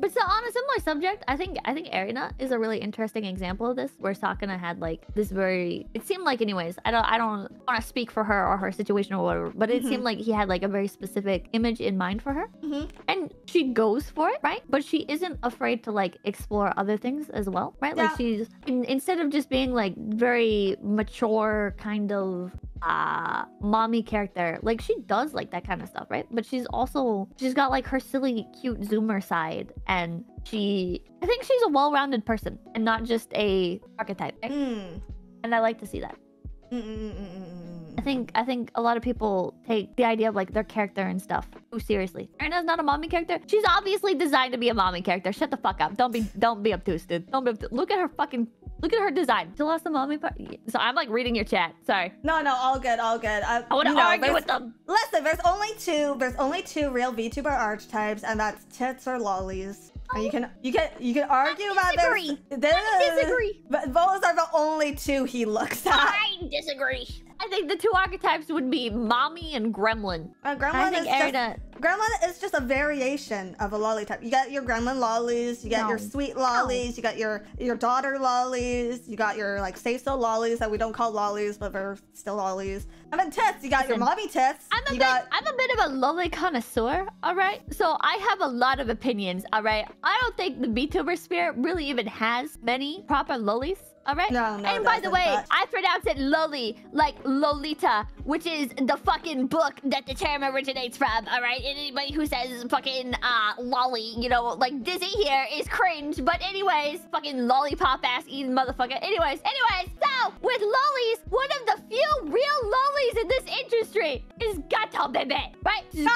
But so on a similar subject, I think I think Erina is a really interesting example of this, where Sakuna had like this very. It seemed like, anyways. I don't I don't want to speak for her or her situation or whatever, but it Mhm. seemed like he had like a very specific image in mind for her, Mhm. and she goes for it, right? But she isn't afraid to like explore other things as well, right? Yeah. Like she's in, instead of just being like very mature kind of uh mommy character like she does like that kind of stuff right but she's also she's got like her silly cute zoomer side and she i think she's a well-rounded person and not just a archetype right? Mm. and i like to see that Mm, mm, mm, mm, mm, mm. i think i think a lot of people take the idea of like their character and stuff too seriously Erina's not a mommy character she's obviously designed to be a mommy character shut the fuck up don't be don't be obtuse dude don't be obtuse. look at her fucking look at her design still has the mommy part so i'm like reading your chat sorry No, no, all good, all good. Um, I, i want to know, argue with them Listen, there's only two. There's only two real VTuber archetypes, and that's tits or lollies. And you can you can you can argue about this. this. disagree. But those are the only two he looks at. I disagree. I think the two archetypes would be mommy and gremlin. Uh, I think is just Erina. gremlin is just a variation of a lolly type. You got your gremlin lollies, you got your sweet lollies, you got your your daughter lollies, you got your like say so lollies that we don't call lollies, but they're still lollies. And then tits, you got your mommy tits. I'm a bit. got I'm a bit of a lolly connoisseur. All right. So I have a lot of opinions. All right. I don't think the VTuber spirit really even has many proper lollies. All right. No, no, And by the way, I pronounce it lolly, like Lolita, which is the fucking book that the term originates from. All right. And anybody who says fucking uh lolly, you know, like Dizzy here is cringe. But anyways, fucking lollipop ass eating motherfucker. Anyways, anyways. So with lollies, one of the few real lollies in this industry is Gato Bebe, right? Gato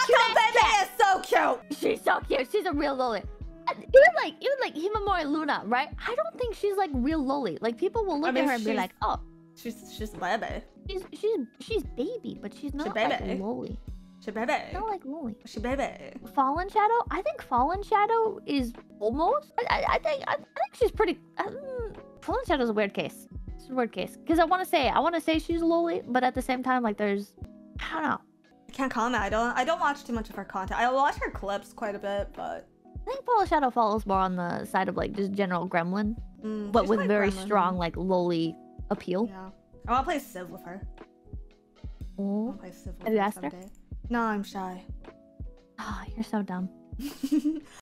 cat. is so cute. She's so cute. She's a real lolly. Even like, even like Himemori Luna, right? I don't think she's like real loli. Like people will look mean, at her and be like, oh, She's she's baby. she's she's she's baby, but she's not baby. like loli. She baby. Not like lolly. She baby. Fallen Shadow. I think Fallen Shadow is almost. I, I, I think I, I think she's pretty. Um, Fallen Shadow's a weird case. It's a weird case because I want to say I want to say she's loli, but at the same time, like there's, I don't know. I can't comment. I don't I don't watch too much of her content. I watch her clips quite a bit, but I think Fallen Shadow falls more on the side of like just general gremlin, mm, but with very gremlin. strong like lolly appeal. Yeah. I want to play Civ with her. Oh, play Civ with Have you asked her? No, I'm shy. Ah, you're so dumb.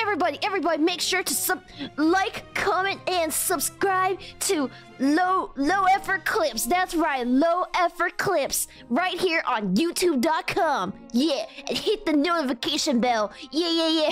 Everybody, everybody, make sure to sub, like, comment, and subscribe to Low Low Effort Clips. That's right, Low Effort Clips, right here on YouTube.com. Yeah, and hit the notification bell. Yeah, yeah, yeah.